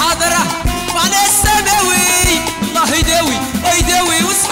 حاضرة. وعلى السماوي. الله يداوي ويداوي وصحيح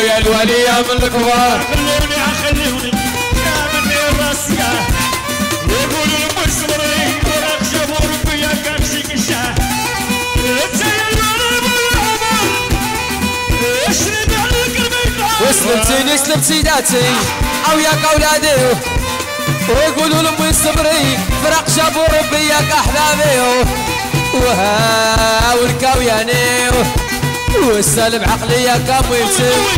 يا الولي يا من الكبار. خلوني خلوني يا ربي يا سلمتي ذاتي أو ياك اولادي ويقولوا لهم وين صبري فرق شافوا ربي ياك احبابي وها والكاوياني والسالب عقلي يا كام ويمشي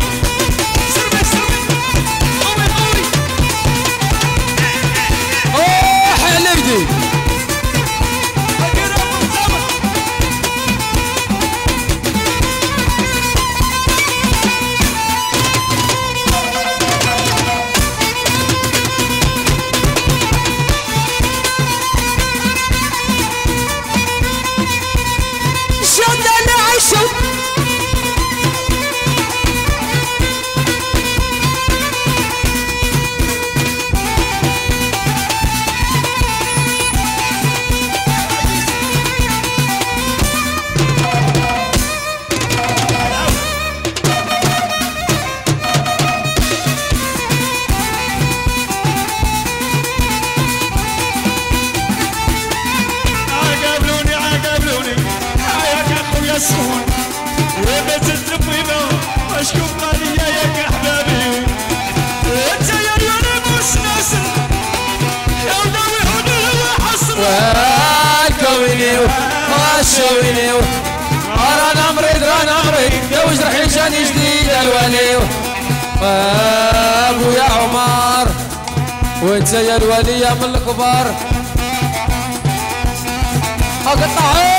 الشوينيو رانا مريض رانا مريض يا وجرح لساني جديد الوليو ابويا عمر وانت يا الولي من الكبار. قطعوا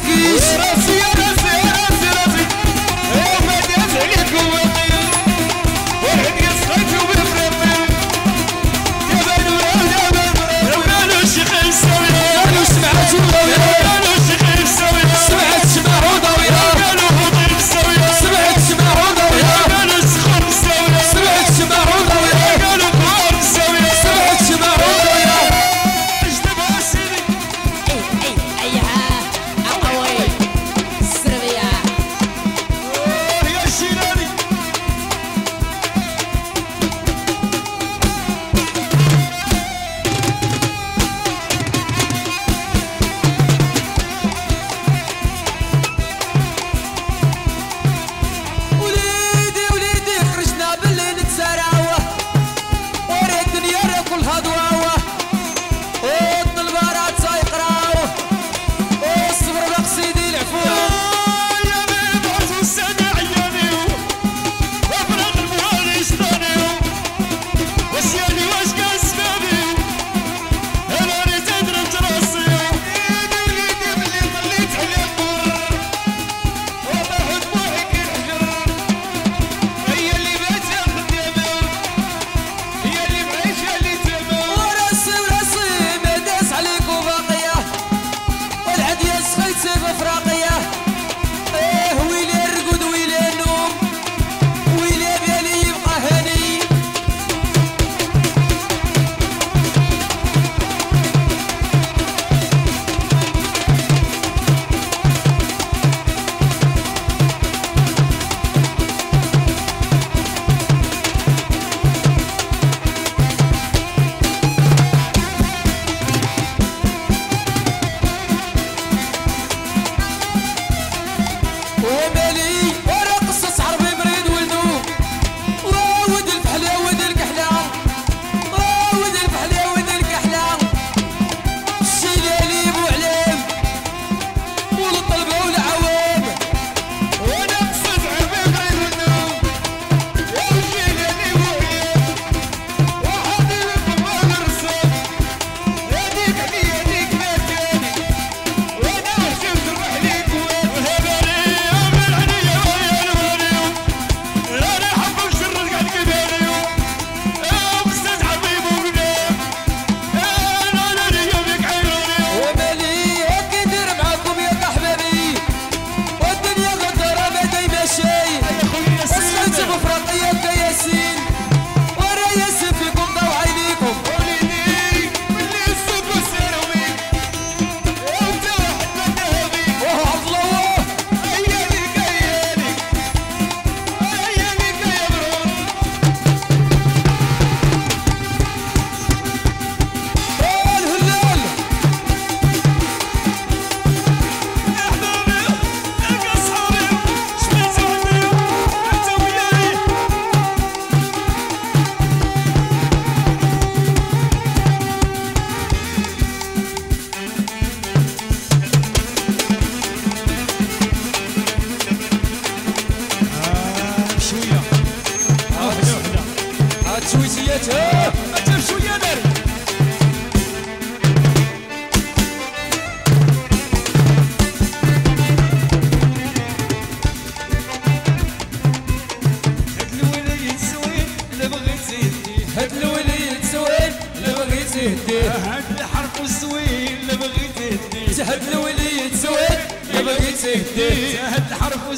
quis.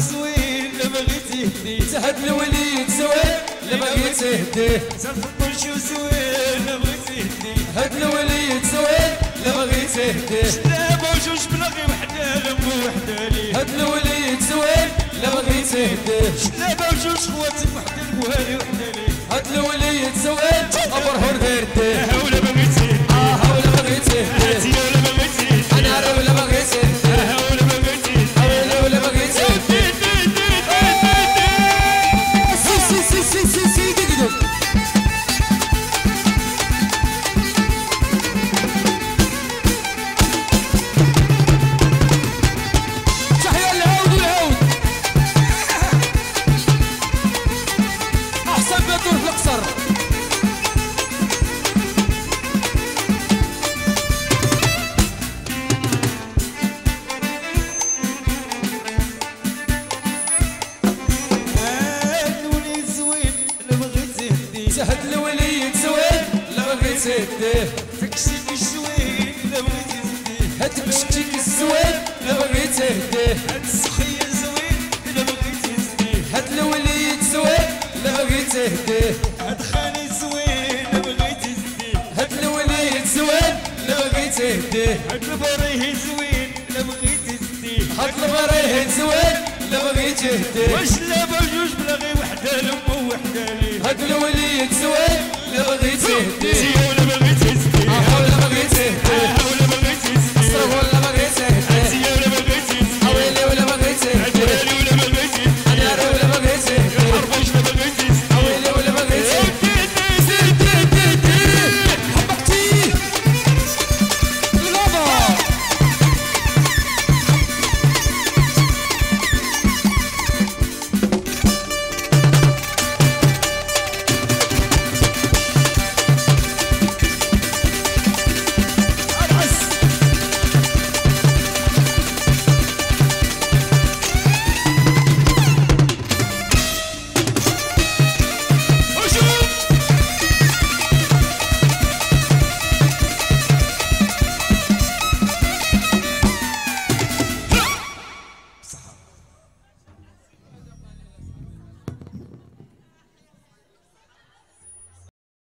الزوين اللي بغيتي يهديه هاد الوليد زوين اللي بغيت يهديه سافر شو زوين اللي بغيتي يهديه هاد الوليد زوين اللي بغيت يهديه لا موجوش بلاغي وحدة لم وحدة ليه هاد الوليد زوين اللي بغيت يهديه لا موجوش خواتك وحدة البوهالي وحدة ليه هاد الوليد زوين ابرهور ديرديه ها ولا بغيتي آه ولا بغيت يهديه أنا راه ولا بغيت يهديه تهديه هاد خالي زوين بغيت تهديه هاد الوليد زوين بغيت تهديه هاد البريه زوين بغيت تهديه هاد البريه زوين بغيت تهديه واش لا بجوج بلا وحده لمو وحده ليه هاد الوليد زوين بغيت تهديه زيون بغيت تهديه حول بغيت تهديه حول بغيت تهديه